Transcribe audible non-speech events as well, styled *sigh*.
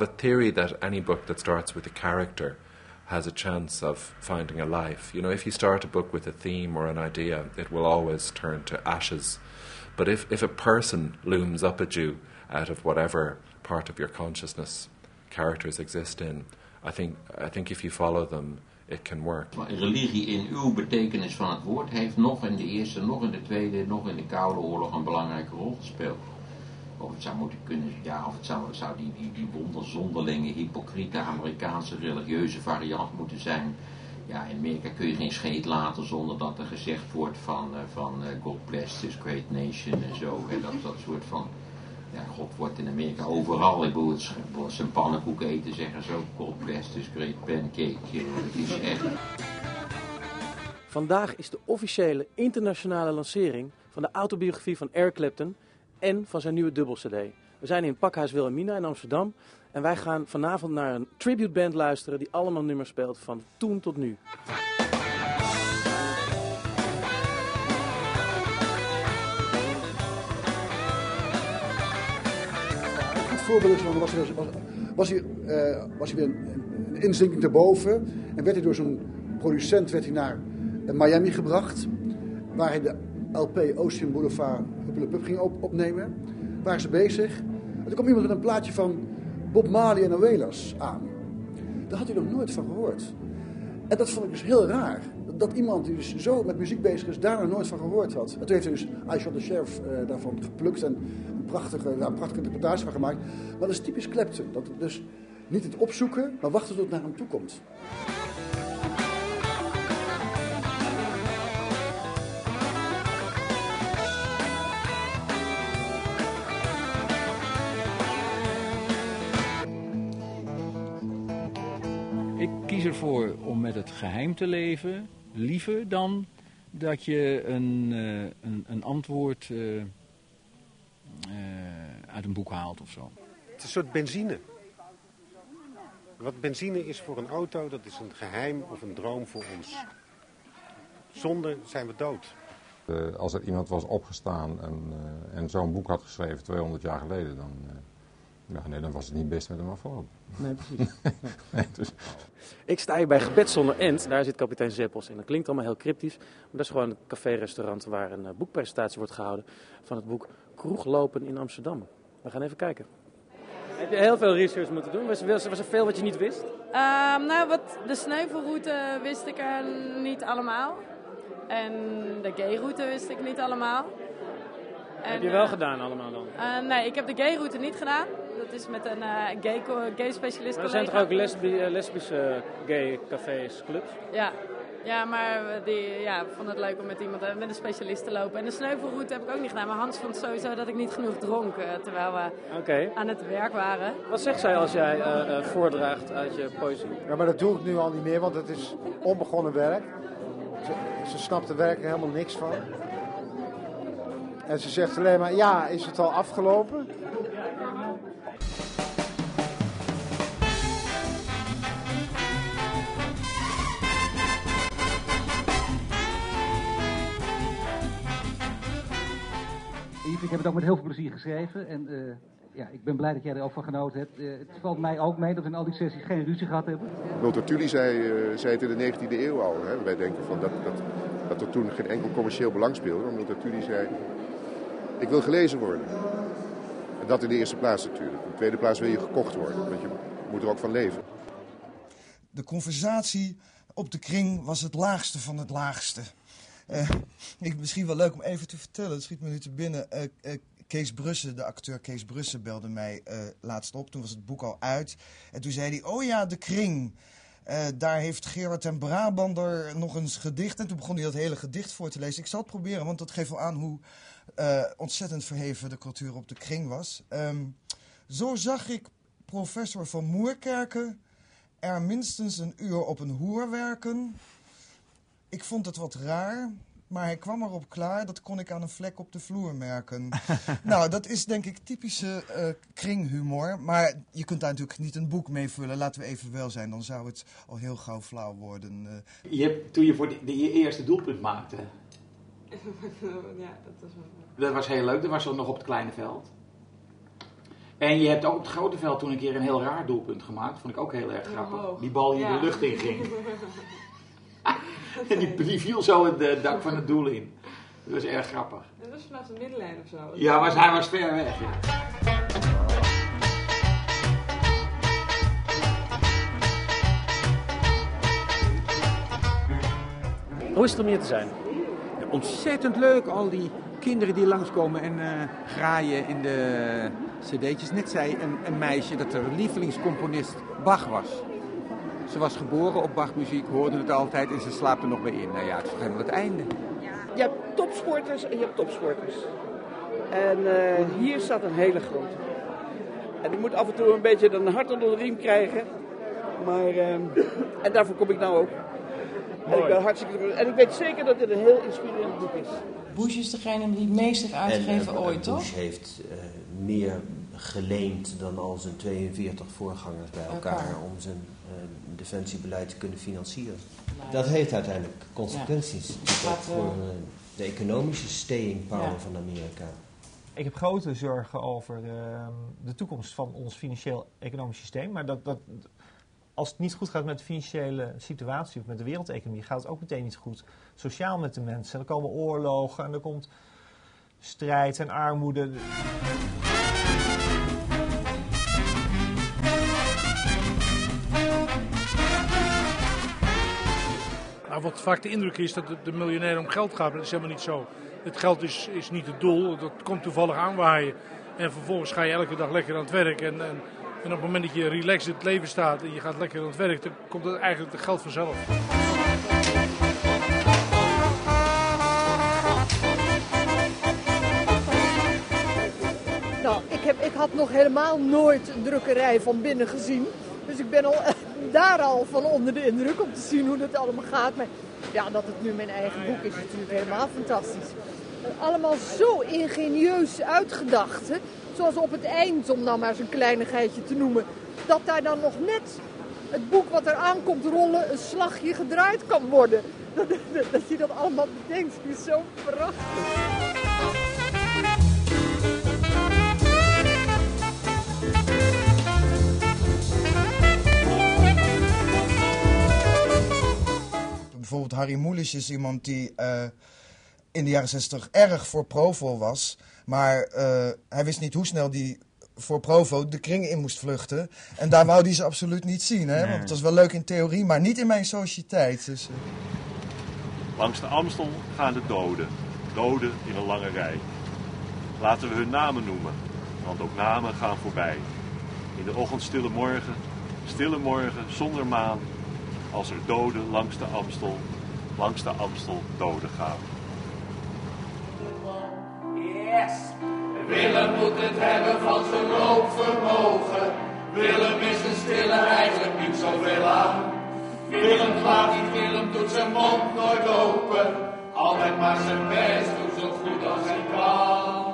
have a theory that any book that starts with a character has a chance of finding a life. You know, if you start a book with a theme or an idea, it will always turn to ashes. But if, if a person looms up at you out of whatever part of your consciousness characters exist in, I think, I think if you follow them, it can work. Religie in uw betekenis van het woord heeft nog in de Eerste, nog in de Tweede, nog in de Koude Oorlog een belangrijke rol gespeeld. Of het zou moeten kunnen, ja, of het zou, zou die, die, die wonderzonderlinge, hypocriete Amerikaanse religieuze variant moeten zijn. Ja, in Amerika kun je geen scheet laten zonder dat er gezegd wordt van, uh, van uh, God bless this great nation en zo. En dat, dat soort van, ja, God wordt in Amerika overal. Ik bedoel, zijn pannenkoek eten zeggen zo, God bless this great pancake. Het is echt... Vandaag is de officiële internationale lancering van de autobiografie van Eric Clapton en van zijn nieuwe dubbel-cd. We zijn in Pakhuis Wilhelmina in Amsterdam en wij gaan vanavond naar een tributeband luisteren die allemaal nummers speelt van toen tot nu. Een goed voorbeeld is, was, was, was, hij, uh, was hij weer een, een inzinking erboven en werd hij door zo'n producent werd hij naar Miami gebracht, waar hij de LP Ocean Boulevard Huppele ging op, opnemen. Waren ze bezig. En toen kwam iemand met een plaatje van Bob Marley en Oelas aan. Daar had hij nog nooit van gehoord. En dat vond ik dus heel raar. Dat iemand die dus zo met muziek bezig is, daar nog nooit van gehoord had. En toen heeft hij dus I Shot the Sheriff uh, daarvan geplukt en een prachtige, een prachtige interpretatie van gemaakt. Maar dat is typisch Clapton. Dat dus niet het opzoeken, maar wachten tot het naar hem toe komt. Kies ervoor om met het geheim te leven, liever dan dat je een, uh, een, een, antwoord uh, uh, uit een boek haalt of zo. Het is een soort benzine. Wat benzine is voor een auto, dat is een geheim of een droom voor ons. Zonder zijn we dood. als er iemand was opgestaan en, en zo'n boek had geschreven 200 jaar geleden, dan ja, nee, dan was het niet best met hem afgelopen. Nee, precies. *laughs* nee, dus... Ik sta hier bij Gebed zonder End. Daar zit kapitein Zeppels in. Dat klinkt allemaal heel cryptisch. Maar dat is gewoon een café-restaurant waar een uh, boekpresentatie wordt gehouden van het boek Kroeglopen in Amsterdam. We gaan even kijken. Heb je heel veel research moeten doen? Was, was, was er veel wat je niet wist? Um, nou, wat, de sneuvelroute wist ik er niet allemaal. En de gayroute wist ik niet allemaal. En, heb je wel uh, gedaan allemaal dan? Uh, nee, ik heb de gayroute niet gedaan. Dat is met een uh, gay, gay specialist maar er zijn toch ook lesbi lesbische gay cafés, clubs? Ja, ja maar die ja, vond het leuk om met iemand, met een specialist te lopen. En de sneuvelroute heb ik ook niet gedaan. Maar Hans vond sowieso dat ik niet genoeg dronk terwijl we okay. aan het werk waren. Wat zegt zij als jij uh, voordraagt uit je poëzie? Ja, maar dat doe ik nu al niet meer, want het is onbegonnen werk. Ze, ze snapt er werkelijk helemaal niks van. En ze zegt alleen maar, ja, is het al afgelopen? Ik heb het ook met heel veel plezier geschreven. En uh, ja, ik ben blij dat jij er ook van genoten hebt. Uh, het valt mij ook mee dat we in al die sessies geen ruzie gehad hebben. Multatuli zei, uh, zei het in de 19e eeuw al. Hè? Wij denken van dat, dat, dat er toen geen enkel commercieel belang speelde. Maar Multatuli zei, ik wil gelezen worden. En dat in de eerste plaats natuurlijk. In de tweede plaats wil je gekocht worden. Want je moet er ook van leven. De conversatie op de kring was het laagste van het laagste. Uh, *laughs* ik, misschien wel leuk om even te vertellen, het schiet me nu te binnen. Uh, uh, Kees Brussen, de acteur Kees Brussen, belde mij laatst op. Toen was het boek al uit. En toen zei hij, oh ja, de kring. daar heeft Gerard en Brabander nog eens gedicht. En toen begon hij dat hele gedicht voor te lezen. Ik zal het proberen, want dat geeft wel aan hoe ontzettend verheven de cultuur op de kring was. Um, zo zag ik professor van Moerkerken er minstens een uur op een hoer werken. Ik vond het wat raar, maar hij kwam erop klaar. Dat kon ik aan een vlek op de vloer merken. *laughs* nou, dat is denk ik typische uh, kringhumor. Maar je kunt daar natuurlijk niet een boek mee vullen. Laten we even wel zijn, dan zou het al heel gauw flauw worden. Uh. Je hebt, toen je voor de, de, je eerste doelpunt maakte... *laughs* ja, dat was wel... Dat was heel leuk. Dat was nog op het kleine veld. En je hebt ook op het grote veld toen een keer een heel raar doelpunt gemaakt. Vond ik ook heel erg grappig. Die bal die de lucht in ging. *laughs* en die, die, viel zo het dak van het doel in. Dat was erg grappig. Dat was vanaf de middenlijn of zo. Ja, maar hij was ver weg. Ja. Hoe is het om hier te zijn? Ja, ontzettend leuk, al die kinderen die langskomen en uh, graaien in de cd'tjes. Net zei een, een meisje dat haar lievelingscomponist Bach was. Ze was geboren op Bachmuziek, hoorde het altijd en ze slaapt er nog bij in. Nou ja, het is toch helemaal het einde. Je hebt topsporters en je hebt topsporters. En uh, hier staat een hele grote. En ik moet af en toe een beetje een hart onder de riem krijgen. Maar, uh, en daarvoor kom ik nou ook. En ik, ben hartstikke, en ik weet zeker dat dit een heel inspirerend boek is. Bush is degene die het meest heeft uitgegeven en, uh, ooit, toch? Bush heeft uh, meer geleend dan al zijn 42 voorgangers bij elkaar om zijn defensiebeleid te kunnen financieren. Dat heeft uiteindelijk consequenties ja. voor de economische staying power ja. van Amerika. Ik heb grote zorgen over de toekomst van ons financieel-economisch systeem, maar dat, dat als het niet goed gaat met de financiële situatie of met de wereldeconomie, gaat het ook meteen niet goed sociaal met de mensen. En er komen oorlogen en er komt strijd en armoede. Wat vaak de indruk is dat de miljonair om geld gaat, dat is helemaal niet zo. Het geld is, is niet het doel, dat komt toevallig aanwaaien. En vervolgens ga je elke dag lekker aan het werk en, en en op het moment dat je relaxed in het leven staat en je gaat lekker aan het werk, dan komt het eigenlijk het geld vanzelf. Nou, ik, heb, ik had nog helemaal nooit een drukkerij van binnen gezien. Dus ik ben al, daar al van onder de indruk om te zien hoe dat allemaal gaat. Maar ja, dat het nu mijn eigen boek is, is natuurlijk helemaal fantastisch. Allemaal zo ingenieus uitgedacht. Zoals op het eind, om nou maar een kleinigheidje te noemen. Dat daar dan nog net het boek wat er aankomt rollen een slagje gedraaid kan worden. *laughs* Dat, dat, dat je dat allemaal bedenkt, is zo prachtig. Bijvoorbeeld Harry Mulisch is iemand die uh, in de jaren 60 erg voor Provo was. Maar uh, hij wist niet hoe snel die voor Provo de kring in moest vluchten. En daar wou hij ze absoluut niet zien. Hè? Nee. Want het was wel leuk in theorie, maar niet in mijn sociëteit. Dus, uh... Langs de Amstel gaan de doden. Doden in een lange rij. Laten we hun namen noemen, want ook namen gaan voorbij. In de ochtendstille morgen, stille morgen, zonder maan. Als er doden langs de Amstel, langs de Amstel doden gaan. Yes. Willem moet het hebben van zijn rookvermogen. Willem is een stille, eigenlijk niet zoveel aan. Willem gaat niet, Willem doet zijn mond nooit open. Altijd maar zijn best, doet zo goed als hij kan.